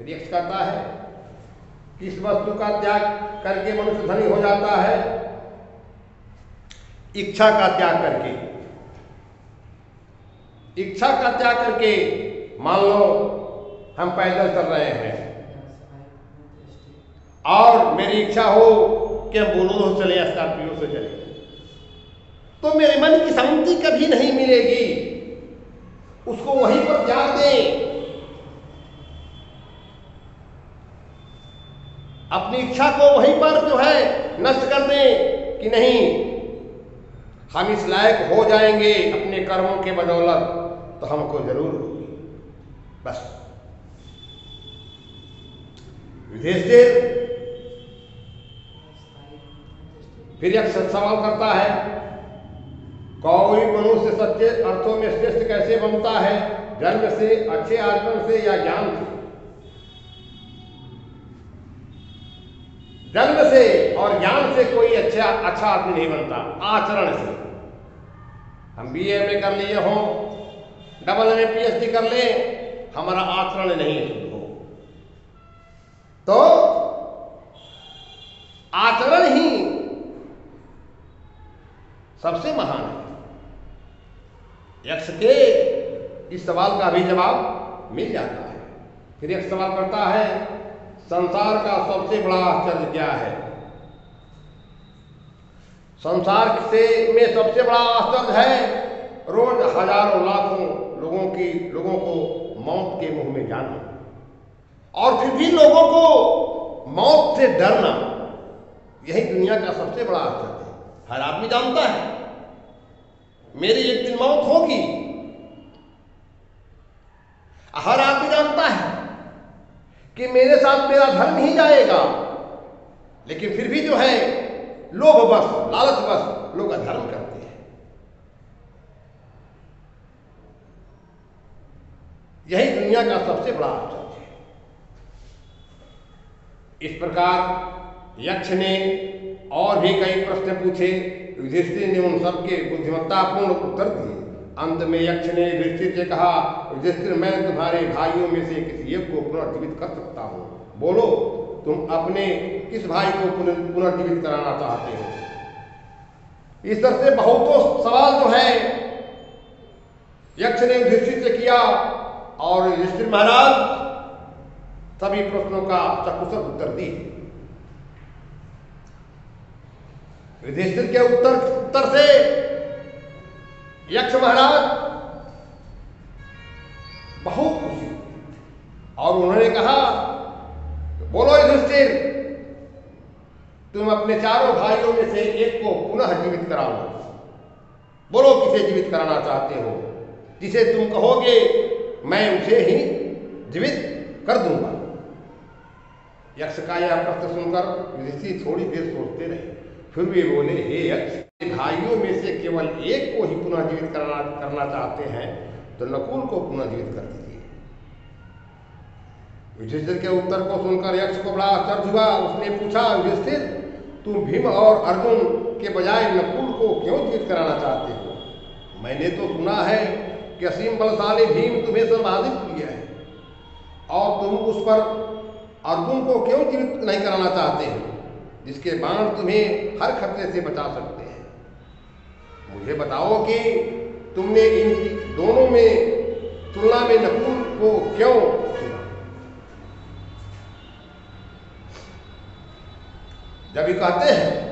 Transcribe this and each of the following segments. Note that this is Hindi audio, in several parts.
फिर यक्ष कहता है। किस वस्तु का त्याग करके मनुष्य धनी हो जाता है। इच्छा का त्याग करके। इच्छा का त्याग करके मान लो हम पैदल चल रहे हैं। और मेरी इच्छा हो कि हम बोलो से चले, स्कॉर्पियो से चले। तो मेरे मन की शांति कभी नहीं मिलेगी। उसको वहीं पर त्याग दें। अपनी इच्छा को वहीं पर जो है नष्ट कर दें कि नहीं। हम इस लायक हो जाएँगे अपने कर्मों के बदौलत तो हमको ज़रूर होगी। बस। युधिष्ठिर फिर एक सवाल करता है कोई मनुष्य सच्चे अर्थों में श्रेष्ठ कैसे बनता है? जन्म से, अच्छे आचरण से या ज्ञान से? जन्म से और ज्ञान से कोई अच्छा अच्छा आदमी नहीं बनता। आचरण से। हम बी एम ए कर लिए हों double M P H D कर ले, हमारा आचरण नहीं शुद्ध हो। तो आचरण ही सबसे महान है। यक्ष के इस सवाल का भी जवाब मिल जाता है। फिर एक सवाल करता है संसार का सबसे बड़ा आश्चर्य क्या है? संसार से में सबसे बड़ा आश्चर्य है, रोज हज़ारों लाखों लोगों की, लोगों को मौत के मुँह में जाना। और फिर भी लोगों को मौत से डरना, यही दुनिया का सबसे बड़ा आश्चर्य है। हर आदमी जानता है, मेरी एक दिन मौत होगी। हर आदमी कि मेरे साथ मेरा धर्म ही जाएगा। लेकिन फिर भी जो है, लोभ बस, लालच बस, लोग अधर्म करते हैं। यही दुनिया का सबसे बड़ा आश्चर्य है। इस प्रकार यक्ष ने और भी कई प्रश्न पूछे, युधिष्ठिर ने उन सबके बुद्धिमत्तापूर्ण उत्तर दिए। अंत में यक्ष ने युधिष्ठिर से कहा युधिष्ठिर मैं तुम्हारे भाइयों में से किसी एक को पुनर्जीवित कर सकता हूँ? बोलो, तुम अपने किस भाई को पुनर्जीवित कराना चाहते हो? इस तरह से बहुतों सवाल जो है। यक्ष ने युधिष्ठिर से किया, और युधिष्ठिर महाराज, सभी प्रश्नों का सकुशल उत्तर दी। युधिष्ठिर के उत्तर उत्तर से यक्ष महाराज, बहुत खुशी और उन्होंने कहा, बोलो युधिष्ठिर, तुम अपने चारों भाइयों में से एक को पुनः जीवित कराओ। बोलो, किसे जीवित कराना चाहते हो? जिसे तुम कहोगे, मैं उसे ही जीवित कर दूँगा। यक्ष का यह प्रश्न सुनकर युधिष्ठिर थोड़ी देर सोचते रहे। फिर भी बोले, हे यक्ष भाइयों में से केवल एक को ही पुनः जीवित करना करना चाहते हैं तो नकुल को पुनः जीवित कर दीजिए। युधिष्ठिर के उत्तर को सुनकर यक्ष को बड़ा आश्चर्य हुआ। उसने पूछा, युधिष्ठिर, तुम भीम और अर्जुन के बजाय नकुल को क्यों जीवित कराना चाहते हो? मैंने तो सुना है कि असीम बलशाली भीम तुम्हें सर्वाधिक प्रिय है, और तुम उस पर अर्जुन को क्यों जीवित नहीं कराना चाहते हो, जिसके बाण तुम्हें हर खतरे से बचा सकते मुझे बताओ कि तुमने इन दोनों में, तुलना में नकुल को क्यों चुना? जब ये कहते हैं,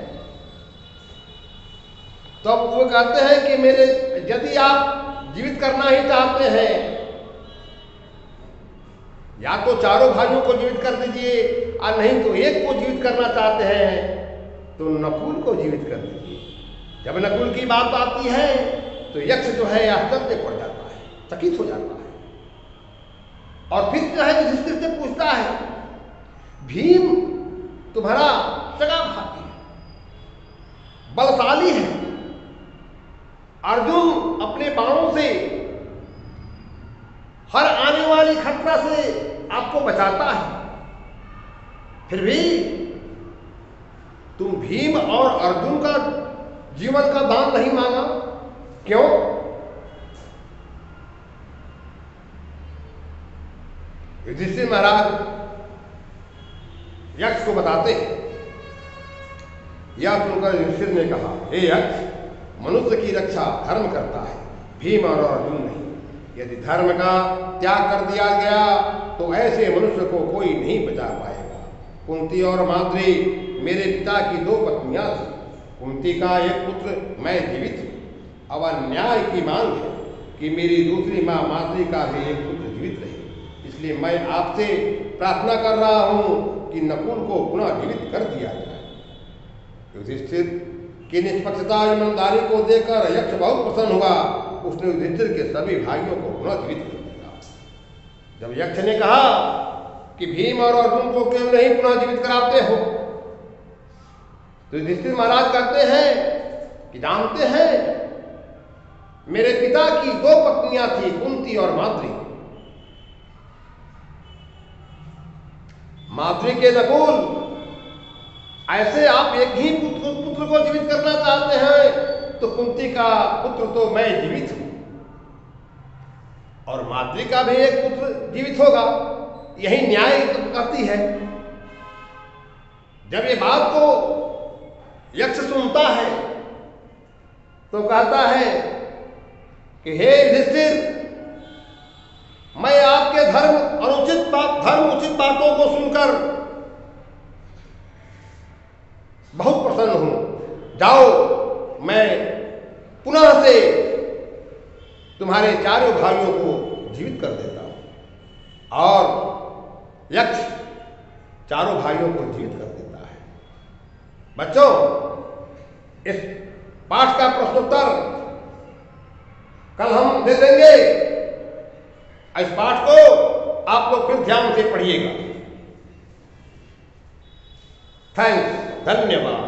तब तो वो कहते हैं कि मेरे, यदि आप जीवित करना ही चाहते हैं, या तो चारों भाइयों को जीवित कर दीजिए और नहीं तो एक को जीवित करना चाहते हैं तो नकुल को जीवित कर दीजिए। जब नकुल की बात आती है तो यक्ष जो है आश्चर्य पड़ जाता है, चकित हो जाता है। और फिर जो है युधिष्ठिर से पूछता है, भीम, तुम्हारा सगा भाती है, बलशाली है। अर्जुन अपने बाणों से हर आने वाली खतरा से आपको बचाता है। फिर भी तुम भीम और अर्जुन का जीवन का दान नहीं मांगा। क्यों? युधिष्ठिर महाराज यक्ष को बताते हैं। यह सुनकर युधिष्ठिर ने कहा, हे यक्ष, मनुष्य की रक्षा धर्म करता है, भीम और अर्जुन नहीं। यदि धर्म का त्याग कर दिया गया तो ऐसे मनुष्य को कोई नहीं बचा पाएगा। कुंती और माद्री, मेरे पिता की दो पत्नियाँ थी। कुंती का एक पुत्र, मैं जीवित अब न्याय की मांग है कि मेरी दूसरी माँ माद्री का भी एक पुत्र जीवित रहे। इसलिए मैं आपसे प्रार्थना कर रहा हूँ कि नकुल को पुनः जीवित कर दिया जाए। युधिष्ठिर की निष्पक्षता ईमानदारी को देखकर यक्ष बहुत प्रसन्न हुआ। उसने युधिष्ठिर के सभी भाइयों को पुनः जीवित कर दिया। जब यक्ष ने कहा कि भीम और अर्जुन को क्यों नहीं पुनः जीवित कराते हो? तो युधिष्ठिर महाराज कहते हैं कि जानते हैं, मेरे पिता की दो पत्नियाँ थी, कुंती और माद्री माद्री के नकुल ऐसे आप एक ही पुत्र पुत्र को जीवित करना चाहते हैं तो कुंती का पुत्र तो मैं जीवित हूँ। और माद्री का भी एक पुत्र जीवित होगा, यही न्याय करती है। जब ये बात को यक्ष सुनता है तो कहता है कि, हे युधिष्ठिर मैं आपके धर्म, अनुचित बात धर्म उचित बातों को सुनकर बहुत प्रसन्न हूँ। जाओ, मैं पुनः से तुम्हारे चारों भाइयों को जीवित कर देता हूँ और यक्ष चारों भाइयों को जीवित कर बच्चों, इस पाठ का प्रश्नोत्तर कल हम दे देंगे। इस पाठ को आप लोग फिर ध्यान से पढ़िएगा। थैंक्स, धन्यवाद।